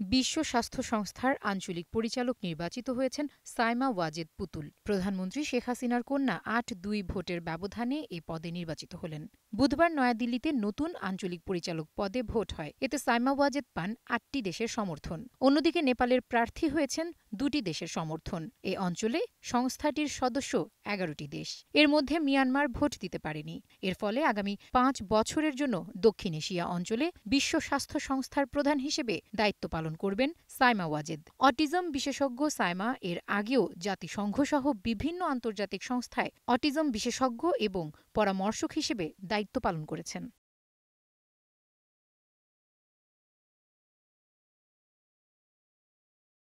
বিশ্ব স্বাস্থ্য সংস্থার আঞ্চলিক পরিচালক নির্বাচিত হয়েছেন সাইমা ওয়াজেদ পুতুল। প্রধানমন্ত্রী শেখ হাসিনার কন্যা আট দুই ভোটের ব্যবধানে এ পদে নির্বাচিত হলেন। বুধবার নয়াদিল্লিতে নতুন আঞ্চলিক পরিচালক পদে ভোট হয়। এতে সাইমা ওয়াজেদ পান আটটি দেশের সমর্থন। অন্যদিকে নেপালের প্রার্থী হয়েছেন দুটি দেশের সমর্থন। এ অঞ্চলে সংস্থাটির সদস্য এগারোটি দেশ। এর মধ্যে মিয়ানমার ভোট দিতে পারেনি। এর ফলে আগামী পাঁচ বছরের জন্য দক্ষিণ এশিয়া অঞ্চলে বিশ্ব স্বাস্থ্য সংস্থার প্রধান হিসেবে দায়িত্ব পালন করবেন সাইমা ওয়াজেদ। অটিজম বিশেষজ্ঞ সাইমা এর আগেও জাতিসংঘসহ বিভিন্ন আন্তর্জাতিক সংস্থায় অটিজম বিশেষজ্ঞ এবং পরামর্শক হিসেবে দায়িত্ব পালন করেছেন।